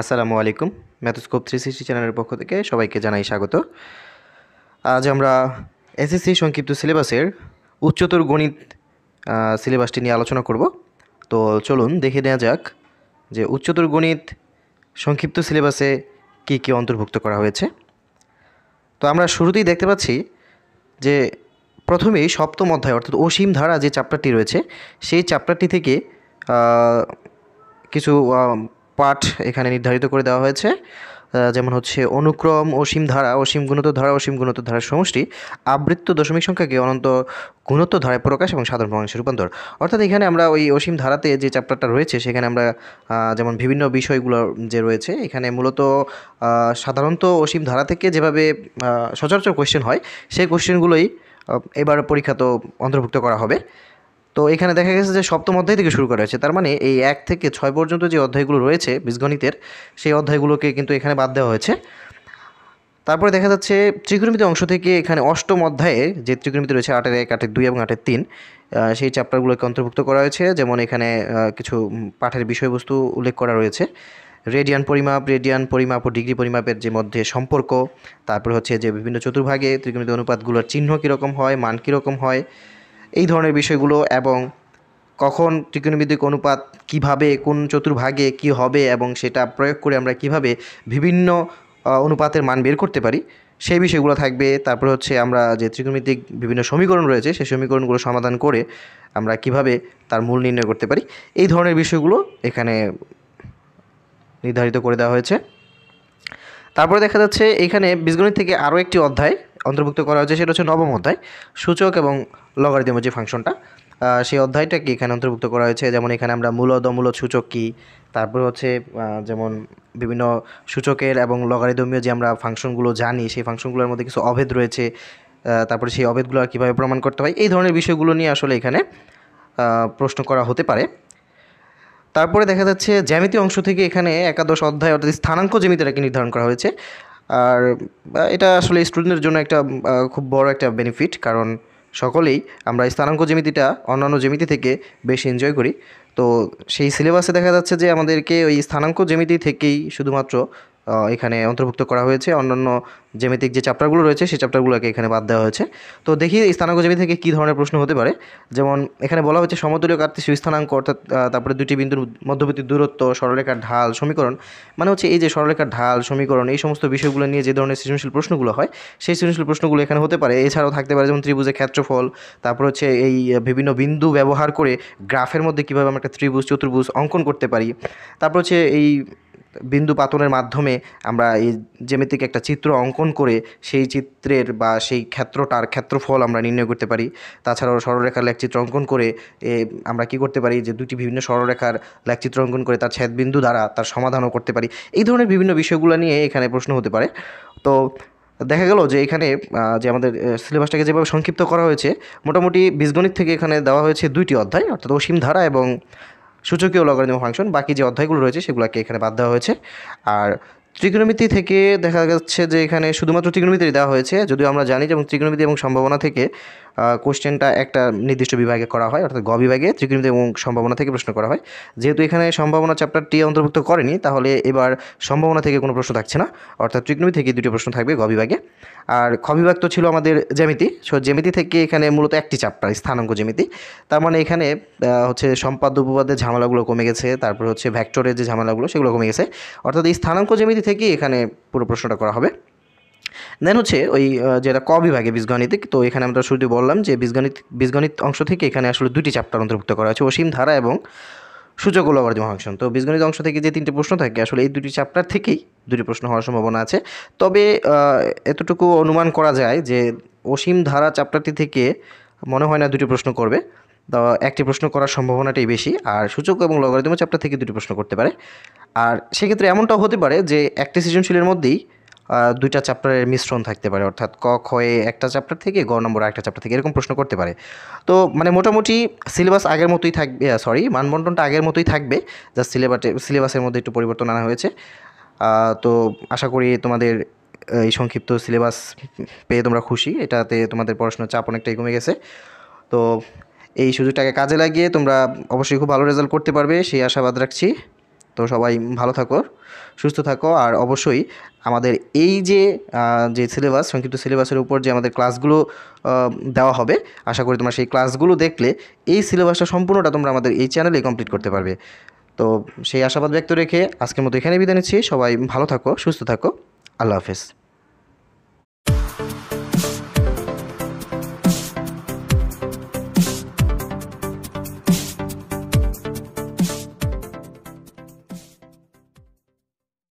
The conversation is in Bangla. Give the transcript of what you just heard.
আসসালামু আলাইকুম। ম্যাথোস্কোপ থ্রি সিক্সটি চ্যানেলের পক্ষ থেকে সবাইকে জানাই স্বাগত। আজ আমরা এসএসসি সংক্ষিপ্ত সিলেবাসের উচ্চতর গণিত সিলেবাসটি নিয়ে আলোচনা করব। তো চলুন দেখে নেওয়া যাক যে উচ্চতর গণিত সংক্ষিপ্ত সিলেবাসে কী কী অন্তর্ভুক্ত করা হয়েছে। তো আমরা শুরুতেই দেখতে পাচ্ছি যে প্রথমেই সপ্তম অধ্যায়, অর্থাৎ অসীম ধারা যে চ্যাপ্টারটি রয়েছে, সেই চ্যাপ্টারটি থেকে কিছু পাঠ এখানে নির্ধারিত করে দেওয়া হয়েছে। যেমন হচ্ছে অনুক্রম, অসীম ধারা, অসীম গুণোত্তর ধারা, অসীম গুণোত্তর ধারার সমষ্টি, আবৃত্ত দশমিক সংখ্যাকে অনন্ত গুণত্ব ধারায় প্রকাশ এবং সাধারণ ভগ্নাংশে রূপান্তর। অর্থাৎ এখানে আমরা ওই অসীম ধারাতে যে চ্যাপ্টারটা রয়েছে, সেখানে আমরা যেমন বিভিন্ন বিষয়গুলো যে রয়েছে, এখানে মূলত সাধারণত অসীম ধারা থেকে যেভাবে সচরাচর কোয়েশ্চেন হয়, সেই কোয়েশ্চেনগুলোই এবার পরীক্ষা তো অন্তর্ভুক্ত করা হবে। তো এখানে দেখা গেছে যে সপ্তম অধ্যায় থেকে শুরু করা হয়েছে। তার মানে এই এক থেকে ছয় পর্যন্ত যে অধ্যায়গুলো রয়েছে বীজগণিতের, সেই অধ্যায়গুলোকে কিন্তু এখানে বাদ দেওয়া হয়েছে। তারপরে দেখা যাচ্ছে ত্রিকোণমিতি অংশ থেকে এখানে অষ্টম অধ্যায়ে যে ত্রিকোণমিতি রয়েছে আটের এক, আটের দুই এবং আটের তিন সেই চ্যাপ্টারগুলোকে অন্তর্ভুক্ত করা হয়েছে। যেমন এখানে কিছু পাঠের বিষয়বস্তু উল্লেখ করা রয়েছে। রেডিয়ান পরিমাপ রেডিয়ান পরিমাপ ও ডিগ্রি পরিমাপের যে মধ্যে সম্পর্ক, তারপরে হচ্ছে যে বিভিন্ন চতুর্ভাগে ত্রিকোণমিতি অনুপাতগুলোর চিহ্ন কীরকম হয়, মান কীরকম হয় এই ধরনের বিষয়গুলো এবং কখন ত্রিকোণমিতিক অনুপাত কীভাবে, কোন চতুর্ভাগে কি হবে এবং সেটা প্রয়োগ করে আমরা কীভাবে বিভিন্ন অনুপাতের মান বের করতে পারি, সেই বিষয়গুলো থাকবে। তারপরে হচ্ছে আমরা যে ত্রিকোণমিতিক বিভিন্ন সমীকরণ রয়েছে, সেই সমীকরণগুলো সমাধান করে আমরা কীভাবে তার মূল নির্ণয় করতে পারি। এই ধরনের বিষয়গুলো এখানে নির্ধারিত করে দেওয়া হয়েছে। তারপরে দেখা যাচ্ছে এখানে বীজগণিত থেকে আরও একটি অধ্যায় অন্তর্ভুক্ত করা হয়েছে, সেটা হচ্ছে নবম অধ্যায়। সূচক এবং লগারিদমের যে ফাংশনটা সেই অধ্যায়টাকে এখানে অন্তর্ভুক্ত করা হয়েছে। যেমন এখানে আমরা মূলদ অমূলদ সূচক কী, তারপরে হচ্ছে যেমন বিভিন্ন সূচকের এবং লগারিদমীয় যে আমরা ফাংশনগুলো জানি, সেই ফাংশনগুলোর মধ্যে কিছু অভেদ রয়েছে তারপরে সেই অভেদগুলো আর কীভাবে প্রমাণ করতে হয়, এই ধরনের বিষয়গুলো নিয়ে আসলে এখানে প্রশ্ন করা হতে পারে। তারপরে দেখা যাচ্ছে, জ্যামিতি অংশ থেকে এখানে একাদশ অধ্যায় অর্থাৎ স্থানাঙ্ক জ্যামিতিটাকে নির্ধারণ করা হয়েছে। আর এটা আসলে স্টুডেন্টের জন্য একটা খুব বড় একটা বেনিফিট কারণ সকলেই আমরা স্থানাঙ্ক জ্যামিতিটা অন্যান্য জ্যামিতি থেকে বেশি এনজয় করি। তো সেই সিলেবাসে দেখা যাচ্ছে যে আমাদেরকে ওই স্থানাঙ্ক জ্যামিতি থেকেই শুধুমাত্র এখানে অন্তর্ভুক্ত করা হয়েছে। অন্যান্য জ্যামিতিক যে চ্যাপ্টারগুলো রয়েছে, সেই চ্যাপ্টারগুলোকে এখানে বাদ দেওয়া হয়েছে। তো দেখি স্থানাঙ্ক জ্যামিতি থেকে কী ধরনের প্রশ্ন হতে পারে। যেমন এখানে বলা হচ্ছে সমতুল্য কার্তিক স্থানাঙ্ক, অর্থাৎ তারপরে দুটি বিন্দুর মধ্যবর্তী দূরত্ব, সরলরেখার ঢাল, সমীকরণ। মানে হচ্ছে এই যে সরলরেখার ঢাল, সমীকরণ, এই সমস্ত বিষয়গুলো নিয়ে যে ধরনের সৃজনশীল প্রশ্নগুলো হয়, সেই সৃজনশীল প্রশ্নগুলো এখানে হতে পারে। এছাড়াও থাকতে পারে, যেমন ত্রিভুজের ক্ষেত্রফল, তারপর হচ্ছে এই বিভিন্ন বিন্দু ব্যবহার করে গ্রাফের মধ্যে কীভাবে আমরা একটা ত্রিভুজ, চতুর্ভুজ অঙ্কন করতে পারি। তারপর হচ্ছে এই বিন্দু পাতনের মাধ্যমে আমরা এই জ্যামিতিক একটা চিত্র অঙ্কন করে সেই চিত্রের বা সেই ক্ষেত্রটার ক্ষেত্রফল আমরা নির্ণয় করতে পারি। তাছাড়াও সরলরেখার লেখচিত্র অঙ্কন করে আমরা কি করতে পারি যে দুটি বিভিন্ন সরলরেখার লেখচিত্র অঙ্কন করে তার ছেদবিন্দু দ্বারা তার সমাধানও করতে পারি। এই ধরনের বিভিন্ন বিষয়গুলো নিয়ে এখানে প্রশ্ন হতে পারে। তো দেখা গেল যে এখানে যে আমাদের সিলেবাসটাকে যেভাবে সংক্ষিপ্ত করা হয়েছে, মোটামুটি বীজগণিত থেকে এখানে দেওয়া হয়েছে দুইটি অধ্যায়, অর্থাৎ অসীম ধারা এবং সূচকীয় লগারিদম ফাংশন বাকি যে অধ্যায়গুলো রয়েছে সেগুলোকে এখানে বাদ দেওয়া হয়েছে। আর ত্রিকোণমিতি থেকে দেখা যাচ্ছে যে এখানে শুধুমাত্র ত্রিকোণমিতি দেওয়া হয়েছে, যদিও আমরা জানি যেমন ত্রিকোণমিতি এবং সম্ভাবনা থেকে কোশ্চেনটা একটা নির্দিষ্ট বিভাগে করা হয়, অর্থাৎ গ বিভাগে ত্রিকোণমিতি এবং সম্ভাবনা থেকে প্রশ্ন করা হয়। যেহেতু এখানে সম্ভাবনা চ্যাপ্টারটি অন্তর্ভুক্ত করেনি, তাহলে এবার সম্ভাবনা থেকে কোনো প্রশ্ন থাকছে না, অর্থাৎ ত্রিকোণমিতি থেকে দুটি প্রশ্ন থাকবে গ বিভাগে। আর খ বিভাগ তো ছিল আমাদের জ্যামিতি সো জ্যামিতি থেকে এখানে মূলত একটি চ্যাপ্টার স্থানাঙ্ক জ্যামিতি। তার মানে এখানে হচ্ছে সম্পাদ্য উপপাদ্যের ঝামেলাগুলো কমে গেছে, তারপর হচ্ছে ভ্যাক্টরের যে ঝামেলাগুলো, সেগুলো কমে গেছে। অর্থাৎ এই স্থানাঙ্ক জ্যামিতি থেকেই এখানে পুরো প্রশ্নটা করা হবে। দেন হচ্ছে ওই যেটা ক বিভাগে বীজগণিতিক, তো এখানে আমরা শুরুতে বললাম যে বীজগণিত বীজগণিত অংশ থেকে এখানে আসলে দুটি চ্যাপ্টার অন্তর্ভুক্ত করা হয়েছে, অসীম ধারা এবং সূচক লগারিদম ফাংশন তো বীজগণিত অংশ থেকে যে তিনটি প্রশ্ন থাকে, আসলে এই দুটি চ্যাপ্টার থেকেই দুটি প্রশ্ন হওয়ার সম্ভাবনা আছে। তবে এতটুকু অনুমান করা যায় যে অসীম ধারা চ্যাপ্টারটি থেকে মনে হয় না দুটি প্রশ্ন করবে, তো একটি প্রশ্ন করার সম্ভাবনাটাই বেশি, আর সূচক এবং লগারিদম চ্যাপ্টার থেকে দুটি প্রশ্ন করতে পারে। আর সেক্ষেত্রে এমনটাও হতে পারে যে একটি সৃজনশীলের মধ্যেই দুইটা চ্যাপ্টারের মিশ্রণ থাকতে পারে, অর্থাৎ ক খয়ে একটা চ্যাপ্টার থেকে, গ নম্বর একটা চ্যাপ্টার থেকে, এরকম প্রশ্ন করতে পারে। তো মানে মোটামুটি সিলেবাস আগের মতোই থাকবে সরি মানবন্টনটা আগের মতোই থাকবে যা সিলেবাসে সিলেবাসের মধ্যে একটু পরিবর্তন আনা হয়েছে। তো আশা করি তোমাদের এই সংক্ষিপ্ত সিলেবাস পেয়ে তোমরা খুশি, এটাতে তোমাদের পড়াশোনার চাপ অনেকটাই কমে গেছে। তো এই সুযোগটাকে কাজে লাগিয়ে তোমরা অবশ্যই খুব ভালো রেজাল্ট করতে পারবে, সেই আশাবাদ রাখছি। তো সবাই ভালো থাকো, সুস্থ থাকো। আর অবশ্যই আমাদের এই যে যে সিলেবাস সংক্ষিপ্ত সিলেবাসের উপর যে আমাদের ক্লাসগুলো দেওয়া হবে, আশা করি তোমরা সেই ক্লাসগুলো দেখলে এই সিলেবাসটা সম্পূর্ণটা তোমরা আমাদের এই চ্যানেলে কমপ্লিট করতে পারবে। তো সেই আশাবাদ ব্যক্ত রেখে আজকের মতো এখানে বিদায় নিচ্ছি। সবাই ভালো থাকো, সুস্থ থাকো। আল্লাহ হাফেজ।